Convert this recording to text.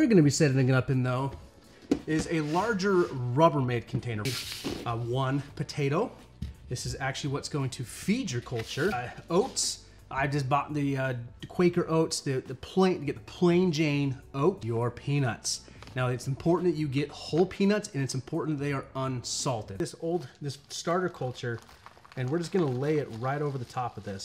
We're gonna be setting it up in though is a larger Rubbermaid container. Uh, one potato. This is actually what's going to feed your culture. Uh, oats. I just bought the uh, Quaker oats, the, the plain, get the plain Jane oat, your peanuts. Now it's important that you get whole peanuts and it's important that they are unsalted. This old, this starter culture, and we're just gonna lay it right over the top of this.